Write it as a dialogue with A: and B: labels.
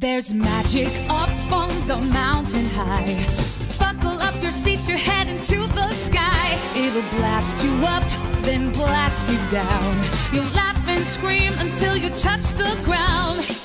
A: There's magic up on the mountain high. Buckle up your seats, you're heading to the sky. It'll blast you up, then blast you down. You'll laugh and scream until you touch the ground.